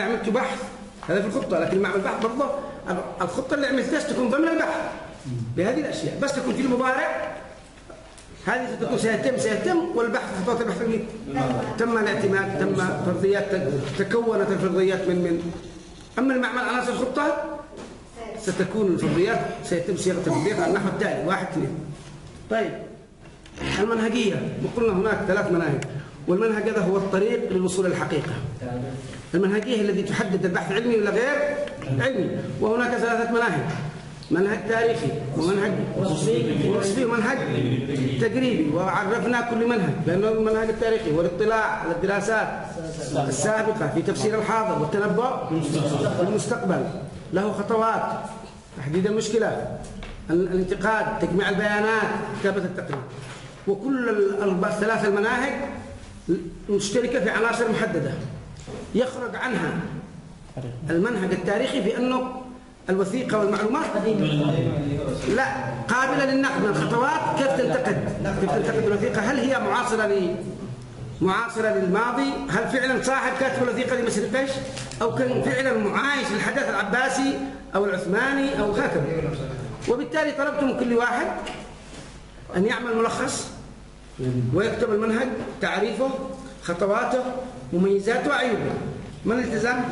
عملت بحث. هذا في الخطة لكن مع البحث برضه الخطة اللي عملتها تكون ضمن البحث. بهذه الأشياء. بس تكون في المضارع. هذه ستكون سيتم سيتم والبحث خطوات البحث الميت. تم الاعتماد تم فرضيات تكونت الفرضيات من من. أما المعمل عناصر الخطة ستكون الفرضيات سيتم صياغة الفرضيات على النحو التالي. واحد اثنين. طيب. المنهجية. وقلنا هناك ثلاث مناهج. والمنهج هذا هو الطريق للوصول الحقيقة. المنهجية التي تحدد البحث علمي ولا غير علمي. وهناك ثلاثة مناهج. منهج تاريخي ومنهج وصفي ومنهج تجريبي. وعرفنا كل منهج لأنه المنهج التاريخي والاطلاع على الدراسات السابقة في تفسير الحاضر والتنبؤ بالمستقبل له خطوات تحديد المشكلة الانتقاد تجميع البيانات كتابة التقرير. وكل الثلاث المناهج مشتركة في عناصر محددة. يخرج عنها المنهج التاريخي في أنه الوثيقة والمعلومات لا قابلة للنقد من الخطوات كيف تنتقد؟ كيف تنتقد الوثيقة؟ هل هي معاصرة ل معاصرة للماضي؟ هل فعلا صاحب كاتب الوثيقة لمصر قيش أو كان فعلا معايش للحدث العباسي أو العثماني أو هكذا. وبالتالي طلبت من كل واحد أن يعمل ملخص ويكتب المنهج تعريفه خطواته مميزاته وعيوبه. من الالتزام؟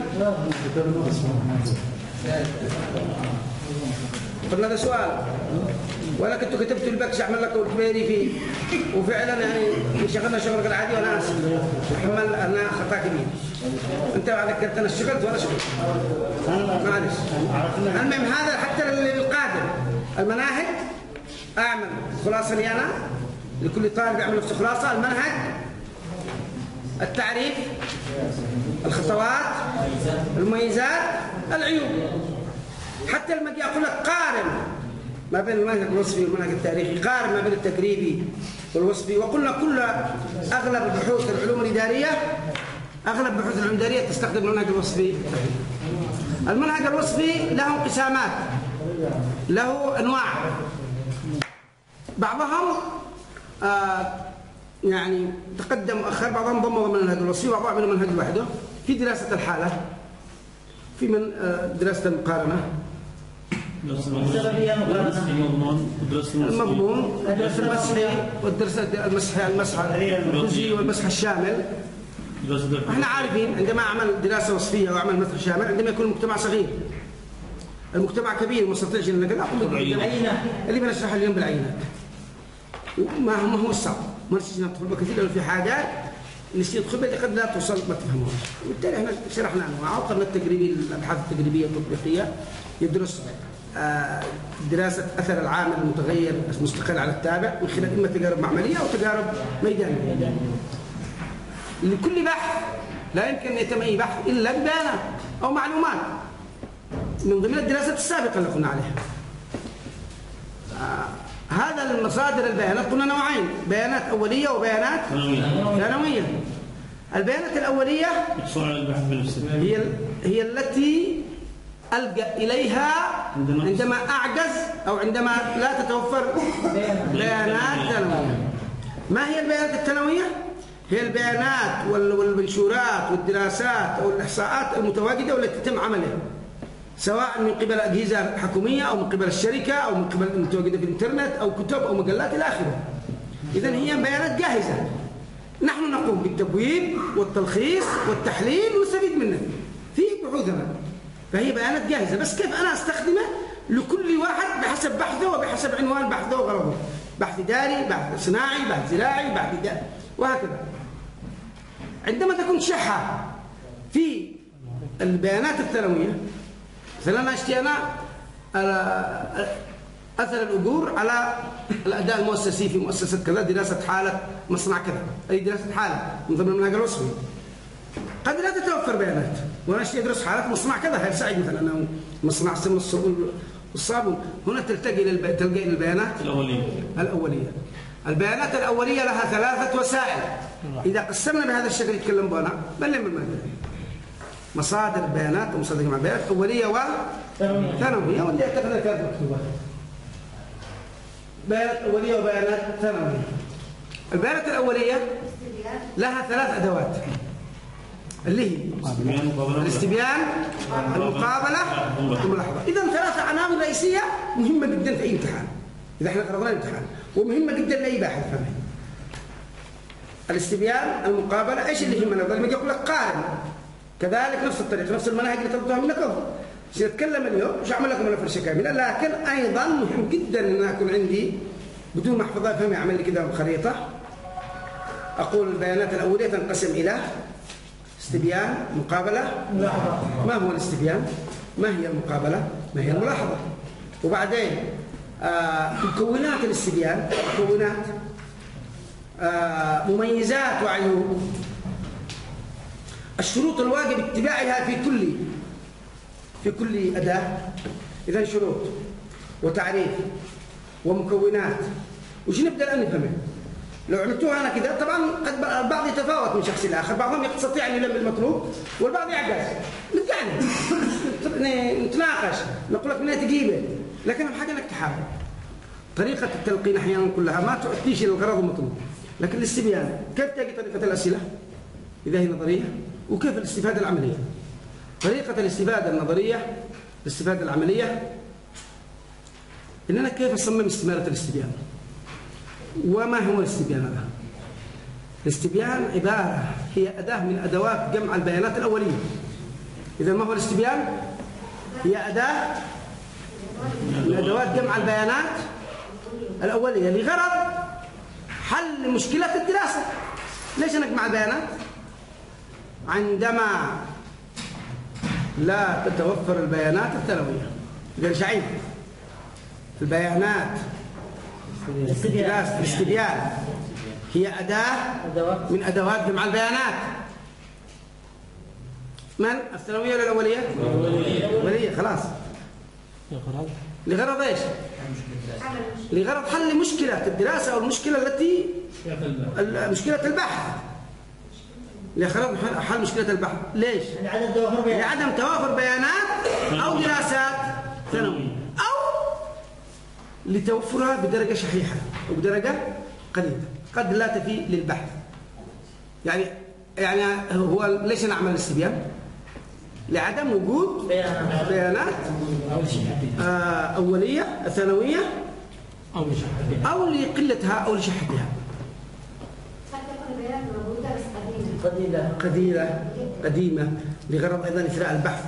قلنا هذا سؤال. وأنا كنت كتبت البكش اعمل لك الكبيري فيه. وفعلا يعني شغلنا شغلك العادي وأنا آسف. محمل أنا خطا كبير أنت ذكرت أنا اشتغلت وأنا شغلت معلش. المهم هذا حتى للقادم. المناهج أعمل خلاصة لي أنا. لكل طالب يعمل نفسه خلاصة المنهج التعريف الخطوات المميزات العيوب. حتى لما أجي أقول لك قارن ما بين المنهج الوصفي والمنهج التاريخي قارن ما بين التقريبي والوصفي وقلنا كل أغلب البحوث العلوم الإدارية أغلب بحوث العلوم الإدارية تستخدم المنهج الوصفي. المنهج الوصفي له انقسامات له أنواع. بعضهم يعني تقدم مؤخر بعضهم ضموا منهج الوصي وبعضهم عملوا منهج لوحده في دراسة الحالة. في من آه دراسة المقارنة. المضمون الدرس المسحي والدرس المسح المسح الجزئي والمسح الشامل. إحنا عارفين عندما أعمل دراسة وصفية أو أعمل مسح شامل عندما يكون المجتمع صغير. المجتمع كبير ما استطيعش ان أقول اللي بنشرح اليوم بالعينات ما ما هو الصعب ما نسينا ندخل كثير لأنه في حاجات نسيت تدخل قد لا توصل ما تفهموها وبالتالي إحنا شرحنا أنواع. وقرنا التجريبي الأبحاث التجريبيه التطبيقية يدرس آه دراسة أثر العامل المتغير المستقل على التابع من خلال إما تجارب معملية أو تجارب ميدانية. لكل بحث لا يمكن أن يتم أي بحث إلا ببيانات أو معلومات من ضمن الدراسات السابقة اللي قلنا عليها. آه هذا المصادر البيانات قلنا نوعين بيانات أولية وبيانات ثانوية. البيانات الأولية هي هي التي ألجأ إليها عندما أعجز أو عندما لا تتوفر. بيانات. ثانوية. ما هي البيانات الثانوية؟ هي البيانات والمنشورات والدراسات أو الإحصاءات المتواجدة والتي تم عملها. سواء من قبل أجهزة حكومية أو من قبل الشركة أو من قبل المتواجدة في الإنترنت أو كتب أو مجلات إلى آخره. إذا هي بيانات جاهزة. نحن نقوم بالتبويب والتلخيص والتحليل ونستفيد منها. في بحوثنا فهي بيانات جاهزة. بس كيف أنا أستخدمها؟ لكل واحد بحسب بحثه وبحسب عنوان بحثه وغرضه. بحث إداري بحث صناعي بحث زراعي بحث إداري. وهكذا. عندما تكون شحة في البيانات الثانوية مثلا اشتينا اثر الاجور على الاداء المؤسسي في مؤسسه كذا دراسه حاله مصنع كذا اي دراسه حاله من ضمن المنهج الوصفي قد لا تتوفر بيانات وأنا اشتي ادرس حالات مصنع كذا هل سعيد مثلا انه مصنع سمن الصابون هنا تلتقي للبي... تلقى البيانات الاوليه الاوليه البيانات الاوليه لها ثلاثة وسائل اذا قسمنا بهذا الشكل يتكلم بنا بنلم المنهج مصادر بيانات ومصادر جمع بيانات أولية وثانوية واللي اعتقد كانت مكتوبة. بيانات أولية وبيانات ثانوية. البيانات الأولية لها ثلاث أدوات. اللي هي الاستبيان المقابلة الملاحظة. إذا ثلاثة عناوين رئيسية مهمة جدا في أي امتحان. إذا إحنا قررنا الامتحان. ومهمة جدا لأي باحث فهمها الاستبيان المقابلة إيش اللي يهمنا؟ لما يقول لك قارن. كذلك نفس الطريقة نفس المناهج اللي تطلبها منك سنتكلم اليوم مش أعمل لكم الفرشة كاملة لكن أيضا مهم جدا أن أكون عندي بدون ما أحفظها فهمي أعمل لي كده خريطة أقول البيانات الأولية تنقسم إلى استبيان مقابلة. ما هو الاستبيان؟ ما هي المقابلة؟ ما هي الملاحظة. وبعدين آه مكونات الاستبيان مكونات آه مميزات وعيوب. الشروط الواجب اتباعها في كل في كل أداة. إذا شروط وتعريف ومكونات. وش نبدأ الآن نفهمه؟ لو عملتوها أنا كذا طبعا قد البعض يتفاوت من شخص لآخر بعضهم يستطيع أن يلم المطلوب والبعض يعجز. يعني نتناقش. نقول لك من تجيبه؟ لكن حاجة أنك تحاول طريقة التلقين أحيانا كلها ما تؤديش للغرض المطلوب. لكن الاستبيان. كيف تجي طريقة الأسئلة؟ إذا هي نظرية. وكيف الاستفادة العملية؟ طريقة الاستفادة النظرية الاستفادة العملية إننا كيف أصمم استمارة الاستبيان؟ وما هو الاستبيان هذا الاستبيان عبارة هي أداة من أدوات جمع البيانات الأولية. إذا ما هو الاستبيان؟ هي أداة من أدوات جمع البيانات الأولية لغرض حل مشكلة الدراسة. ليش نجمع البيانات؟ عندما لا تتوفر البيانات الثانوية إذا شعيب البيانات الاستبيان هي أداة من أدوات جمع البيانات. من؟ الثانوية ولا الأولية؟ الأولية خلاص. لغرض إيش؟ لغرض حل مشكلة الدراسة أو المشكلة التي مشكلة البحث. لغرض حل مشكلة البحث ليش؟ لعدم توافر بيانات لعدم توافر بيانات أو دراسات ثانوية أو لتوفرها بدرجة شحيحة وبدرجة قليلة قد لا تفي للبحث يعني يعني هو ليش نعمل الاستبيان؟ لعدم وجود بيانات. آه، أولية ثانوية أو لقلتها أو لشحتها قد تكون البيانات موجودة بس قديمة قديمة قديمة لغرض أيضا إثراء البحث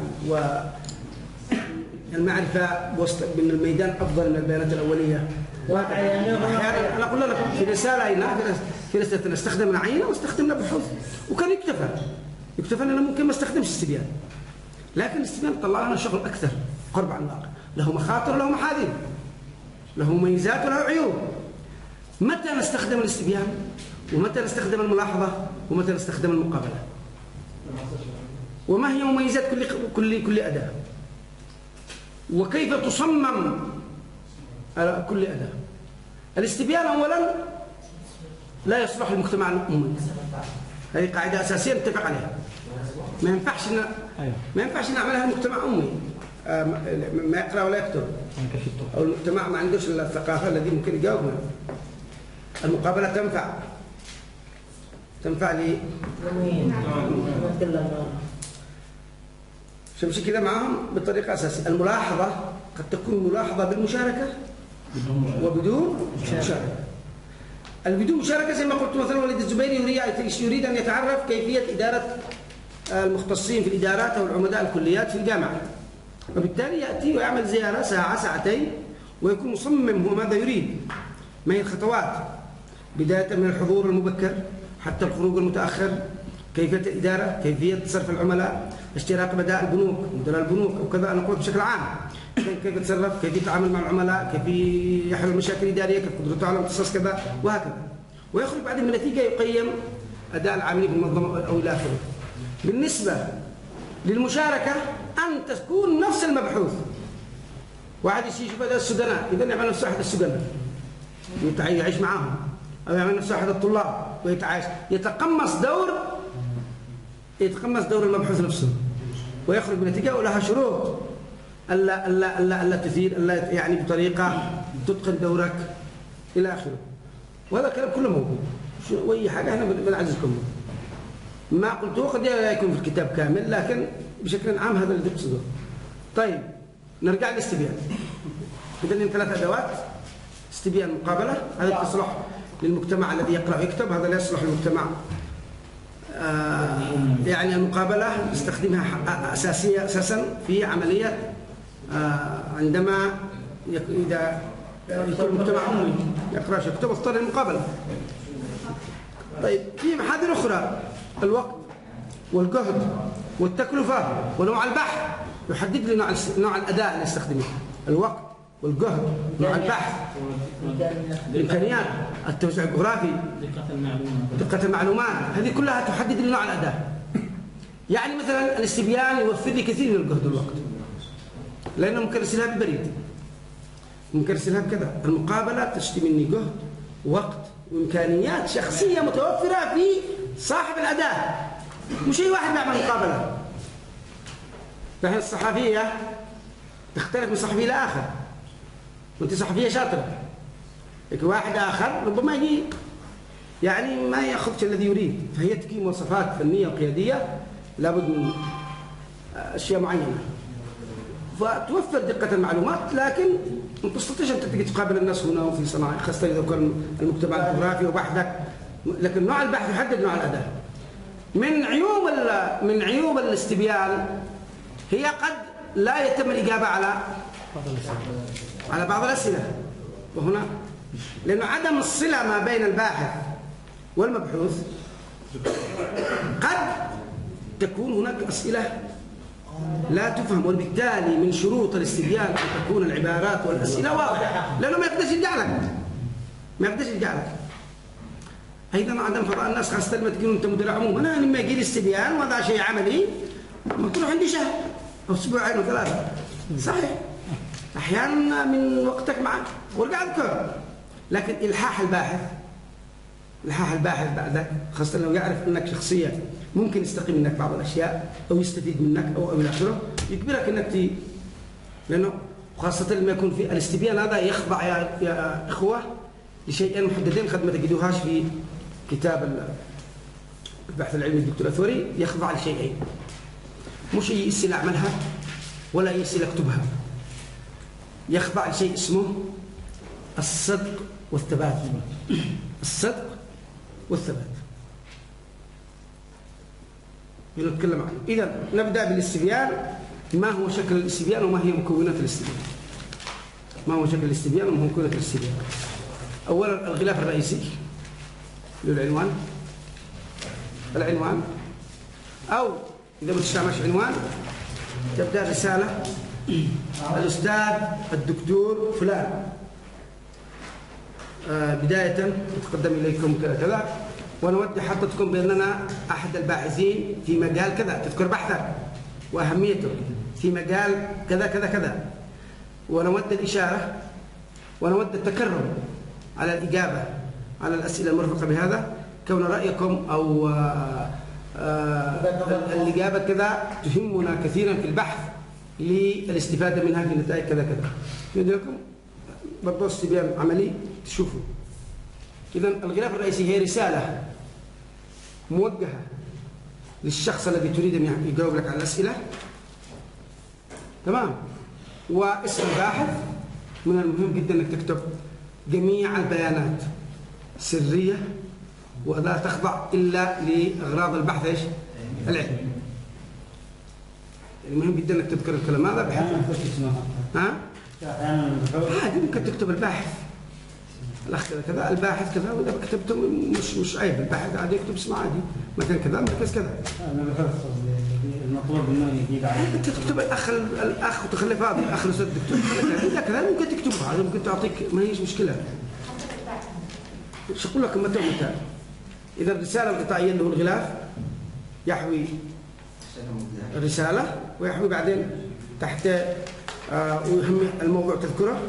والمعرفة وسط من الميدان أفضل من البيانات الأولية. أحيانا أنا أقول لكم في رسالة هنا في رسالة نستخدم العينة واستخدمنا بحوث وكان يكتفى يكتفى أننا ممكن ما استخدمش استبيان. لكن الاستبيان طلع لنا شغل أكثر قرب عن الواقع له مخاطر وله محاذير. له مميزات وله عيوب. متى نستخدم الاستبيان؟ ومتى نستخدم الملاحظة؟ ومتى نستخدم المقابلة؟ وما هي مميزات كل كل كل أداة؟ وكيف تصمم على كل أداة؟ الاستبيان أولا لا يصلح للمجتمع الأمي هذه قاعدة أساسية نتفق عليها. ما ينفعش ن... أيوه. ما ينفعش نعملها المجتمع أمي ما يقرأ ولا يكتب. أو المجتمع ما عندوش الثقافة الذي ممكن يجاوبنا. المقابلة تنفع. تنفع لي نموين نتكلم شو مشي كده معاهم بطريقة أساسية. الملاحظة قد تكون ملاحظة بالمشاركة وبدون مشاركة. البدون مشاركة زي ما قلت مثلا وليد الزبيري يريد يريد أن يتعرف كيفية إدارة المختصين في الإدارات أو العمداء الكليات في الجامعة. وبالتالي يأتي ويعمل زيارة ساعة ساعتين ويكون مصمم هو ماذا يريد. ما هي الخطوات؟ بداية من الحضور المبكر. حتى الخروج المتأخر كيفية الإدارة كيفية صرف العملاء اشتراك بدائل البنوك مدراء البنوك وكذا أنا أقول بشكل عام. كيف يتصرف كيف يتعامل مع العملاء كيف يحل المشاكل الإدارية كيف قدرته على امتصاص كذا وهكذا. ويخرج بعدين من نتيجة يقيم أداء العاملين في المنظمة أو إلى آخره. بالنسبة للمشاركة أن تكون نفس المبحوث. واحد يشوف هذا السجناء إذا يعمل نفسه أحد السجناء يعيش معاهم. أو يعمل نفسه أحد الطلاب ويتعايش. يتقمص دور يتقمص دور المبحوث نفسه. ويخرج بنتيجة ولها شروط. ألا ألا ألا ألا تثير ألا يعني بطريقة تتقن دورك إلى آخره. وهذا الكلام كله موجود. وأي حاجة إحنا بنعززكم. ما قلته قد لا يكون في الكتاب كامل لكن بشكل عام هذا الذي أقصده طيب نرجع للاستبيان. إذا ثلاث أدوات. استبيان مقابلة هذه تصلح؟ للمجتمع الذي يقرأ ويكتب هذا لا يصلح للمجتمع. آه يعني المقابلة نستخدمها ح- أساسية أساسا في عملية آه عندما إذا يكون المجتمع أمي يقرأ ويكتب اضطر للمقابلة. طيب في محاذير أخرى الوقت والجهد والتكلفة ونوع البحث يحدد لي نوع الأداة اللي أستخدمه. الوقت والجهد نوع البحث. الإمكانيات. التوسع الجغرافي. دقة المعلومات دقة المعلومات. هذه كلها تحدد نوع الأداة يعني مثلا الاستبيان يوفر لي كثير من الجهد والوقت لأنه ممكن أرسلها بالبريد ممكن أرسلها بكذا. المقابلة تشتي مني جهد وقت وإمكانيات شخصية متوفرة في صاحب الأداة. مش أي واحد بيعمل مقابلة. فهي الصحفية تختلف من صحفي لآخر وأنت صحفية شاطرة. واحد آخر ربما يجي يعني ما ياخذش الذي يريد. فهي تجي مواصفات فنية وقيادية لابد من أشياء معينة. فتوفر دقة المعلومات لكن ما تستطيعش أنت تقابل الناس هنا وفي صناعه خاصة إذا كان المجتمع الجغرافي وبحثك لكن نوع البحث يحدد نوع الاداه من عيوب من عيوب الاستبيان هي قد لا يتم الإجابة على على بعض الأسئلة. وهنا لأنه عدم الصلة ما بين الباحث والمبحوث. قد تكون هناك أسئلة لا تفهم وبالتالي من شروط الاستبيان أن تكون العبارات والأسئلة واضحة لأنه ما يقدرش يرجع لك. ما يقدرش يرجع لك. أيضا عدم فضاء الناس خاصة لما تجي أنت مدير عموم. أنا لما يجي لي استبيان وهذا شيء عملي ما تروح عندي شهر أو أسبوعين أو ثلاثة. صحيح. أحيانا من وقتك معك. وارجع أذكر. لكن إلحاح الباحث إلحاح الباحث بعدك خاصة لو يعرف أنك شخصيه ممكن يستقي منك بعض الأشياء أو يستفيد منك أو إلى آخره. يجبرك إنك تي لأنه خاصة لما يكون في الاستبيان هذا يخضع يا, يا إخوة لشيئين محددين قد ما تجدوهاش في كتاب ال- البحث العلمي الدكتور أثوري يخضع لشيئين. مش أي اسئله اعملها ولا اي اسئله اكتبها يخضع لشيء اسمه الصدق والثبات الصدق والثبات. نتكلم عنه إذا نبدأ بالاستبيان. ما هو شكل الاستبيان وما هي مكونات الاستبيان؟ ما هو شكل الاستبيان وما هو مكونات الاستبيان؟ أولا الغلاف الرئيسي. للعنوان العنوان. أو إذا ما تستعملش عنوان تبدأ رسالة. الأستاذ الدكتور فلان. بداية أتقدم إليكم كذا كذا. ونود حطتكم بأننا أحد الباحثين في مجال كذا تذكر بحثك وأهميته في مجال كذا كذا كذا. ونود الإشارة ونود التكرم على الإجابة على الأسئلة المرفقة بهذا. كون رأيكم أو آه، آه، الإجابة كذا تهمنا كثيرا في البحث للاستفادة منها في نتائج كذا كذا. لكم برضه استبيان عملي. تشوفوا إذا الغلاف الرئيسي هي رسالة موجهة للشخص الذي تريد أن يجاوب لك على الأسئلة. تمام؟ واسم الباحث من المهم جدا أنك تكتب جميع البيانات سرية ولا تخضع إلا لأغراض البحث إيش؟ العلمي يعني مهم جدا أنك تذكر الكلام هذا بحيث ها؟ عادي ممكن تكتب الباحث. الاخ كذا كذا الباحث كذا وإذا كتبت مش مش عيب الباحث عادي يكتب اسمه عادي. مكان كذا مركز كذا. أنا قصدي المطلوب يجيب على أنت تكتب الأخ الأخ وتخلي فاضي الأخ الأستاذ الدكتور. إذا كذا ممكن تكتبه هذا ممكن تعطيك ما هيش مشكلة. إيش أقول لك متى ومتى؟ إذا الرسالة اللي تعين له الغلاف يحوي الرساله ويحوي بعدين تحت آه ويهم الموضوع تذكرة.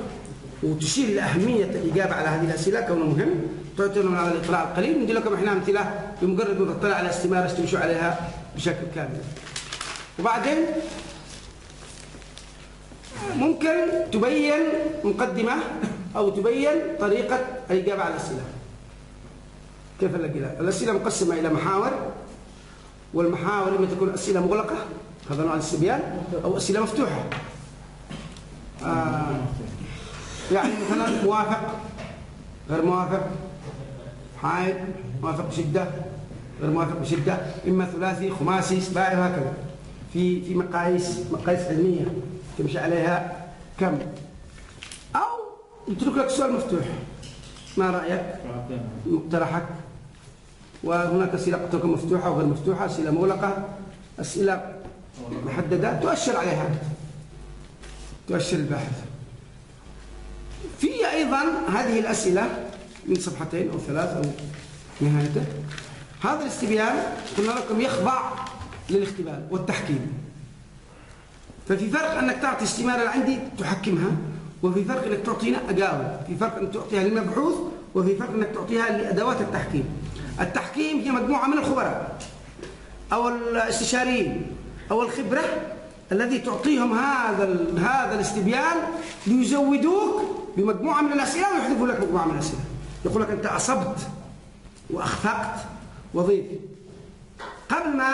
وتشير إلى أهمية الإجابة على هذه الأسئلة كونه مهم. تعطينا على الاطلاع القليل. ندي لكم إحنا أمثلة بمجرد ما تطلع على استمارة تمشوا عليها بشكل كامل. وبعدين ممكن تبين مقدمة أو تبين طريقة الإجابة على الأسئلة. كيف الأسئلة؟ الأسئلة مقسمة إلى محاور والمحاور إما تكون أسئلة مغلقة هذا نوع الاستبيان أو أسئلة مفتوحة. آه. يعني مثلا موافق غير موافق حائد موافق بشدة غير موافق بشدة إما ثلاثي خماسي سباعي وهكذا. في في مقاييس مقاييس علمية تمشي عليها كم؟ أو يترك لك سؤال مفتوح. ما رأيك؟ مقترحك. وهناك أسئلة قد مفتوحة وغير مفتوحة أسئلة مغلقة أسئلة محددة تؤشر عليها. تؤشر الباحث في أيضا هذه الأسئلة من صفحتين أو ثلاث أو نهايته. هذا الاستبيان قلنا لكم يخضع للاختبار والتحكيم. ففي فرق أنك تعطي استمارة عندي تحكمها وفي فرق أنك تعطينا أجاوب في فرق أنك تعطيها للمبحوث وفي فرق أنك تعطيها لأدوات التحكيم. التحكيم هي مجموعة من الخبراء أو الاستشاريين أو الخبرة الذي تعطيهم هذا هذا الاستبيان ليزودوك بمجموعة من الأسئلة ويحذفوا لك مجموعة من الأسئلة. يقول لك أنت أصبت وأخفقت وظيفة قبل ما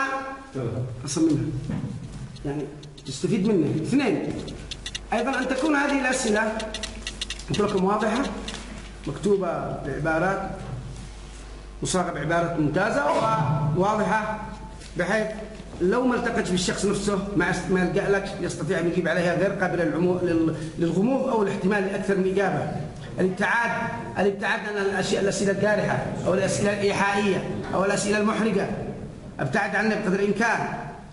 أصممها يعني تستفيد منه اثنين. أيضا أن تكون هذه الأسئلة قلت لكم واضحة مكتوبة بعبارات مصاغة بعبارات ممتازة وواضحة. بحيث لو ما التقتش بالشخص نفسه ما ما لك يستطيع أن يجيب عليها غير قابله للغموض أو الاحتمال لاكثر من إجابة. الابتعاد الابتعاد عن الاشياء الأسئلة الجارحة أو الأسئلة الإيحائية أو الأسئلة المحرجة. ابتعد عنها بقدر الإمكان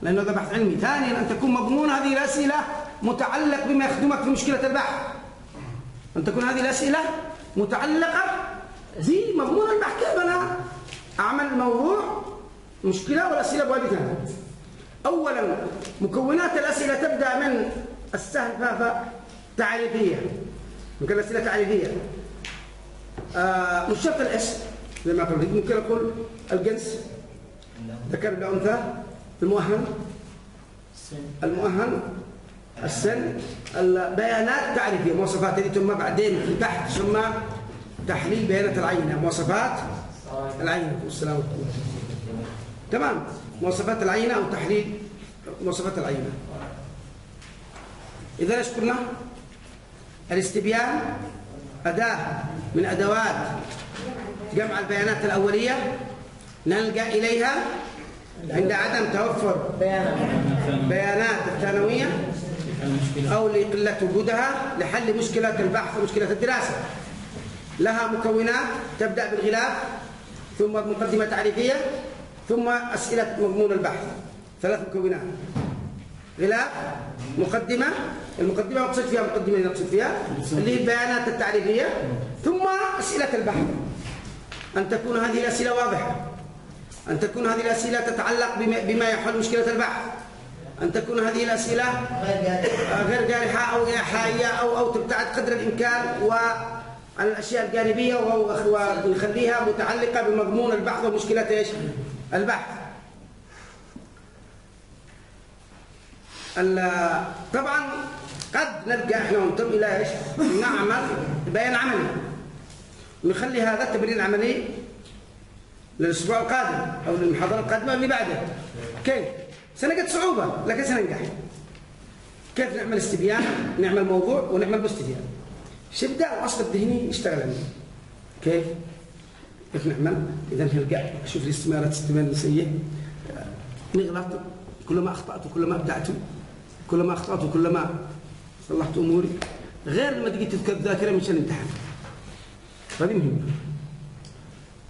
لأنه هذا بحث علمي. ثانيا أن تكون مضمون هذه الأسئلة متعلق بما يخدمك في مشكلة البحث. أن تكون هذه الأسئلة متعلقة بمضمون البحث كيف أنا أعمل موضوع مشكلة والأسئلة بوابتها. أولا مكونات الأسئلة تبدأ من السهل تعريفية. ممكن الأسئلة تعريفية. آه مش شرط الاسم زي ما قلت. ممكن أقول الجنس ذكر بأنثى المؤهل المؤهل السن البيانات تعريفية. مواصفات اللي ثم بعدين في البحث ثم تحليل بيانات العينة. مواصفات العينة. والسلام عليكم. تمام. مواصفات العينة أو تحليل مواصفات العينة إذا إيش قلنا؟ الاستبيان أداة من أدوات جمع البيانات الأولية نلجأ إليها عند عدم توفر بيانات الثانوية أو لقلة وجودها لحل مشكلة البحث ومشكلة الدراسة لها مكونات تبدأ بالغلاف ثم مقدمة تعريفية ثم أسئلة مضمون البحث. ثلاث مكونات. غلاف مقدمة المقدمة مقصود فيها مقدمة نقصد فيها اللي هي البيانات التعريفية. ثم أسئلة البحث. أن تكون هذه الأسئلة واضحة. أن تكون هذه الأسئلة تتعلق بما يحل مشكلة البحث. أن تكون هذه الأسئلة غير جارحة أو إيحائية أو أو تبتعد قدر الإمكان و الأشياء الجانبية ونخليها متعلقة بمضمون البحث ومشكلة إيش؟ البحث. طبعا قد نلقى إحنا ونتم إلى إيش؟ نعمل بيان عملي. ونخلي هذا التمرين العملي للأسبوع القادم أو للمحاضرة القادمة اللي بعده كيف؟ سنجد صعوبة لكن سننجح. كيف نعمل استبيان؟ نعمل موضوع ونعمل باستبيان شبدا الاصل الذهني؟ يشتغل عندنا كيف؟ كيف نعمل؟ إذا نلقى أشوف الاستمارات استمرار سيء نغلط. كلما أخطأت وكلما أبدعت كلما أخطأت وكلما صلحت أموري. غير لما تجي تذكر الذاكره مشان الامتحان. هذه مهمة.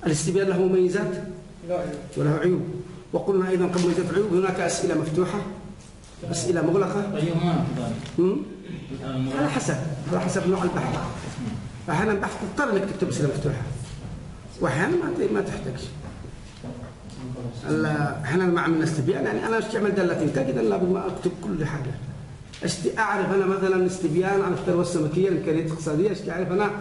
الاستبيان له مميزات وله عيوب. وقلنا أيضا قبل مميزات العيوب هناك أسئلة مفتوحة أسئلة مغلقة. على حسب على حسب نوع البحث. أحيانا البحث تضطر إنك تكتب أسئلة مفتوحة. واحيانا ما ما تحتاجش. إحنا ما عملنا استبيان يعني أنا استعمل داله انتاج اذا لابد ما أكتب كل حاجة. اشتي أعرف أنا مثلا استبيان عن الثروة السمكية الامكانيات الاقتصادية؟ اشتي أعرف أنا؟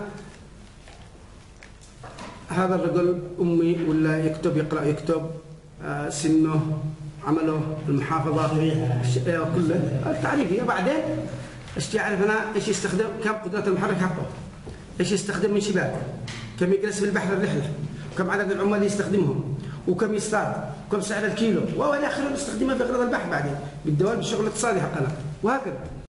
هذا الرجل أمي ولا يكتب يقرأ يكتب آه، سنه عمله المحافظة كله التعريفيه بعدين. اشتي أعرف أنا؟ إيش يستخدم؟ كم قدرات المحرك حقه؟ إيش يستخدم من شباك؟ كم يجلس في البحر الرحلة كم عدد العمال يستخدمهم وكم يصطاد كم سعر الكيلو وإلى آخره نستخدمها في اغراض البحث بعدين بالدوال بالشغل الاقتصادي حقنا وهكذا.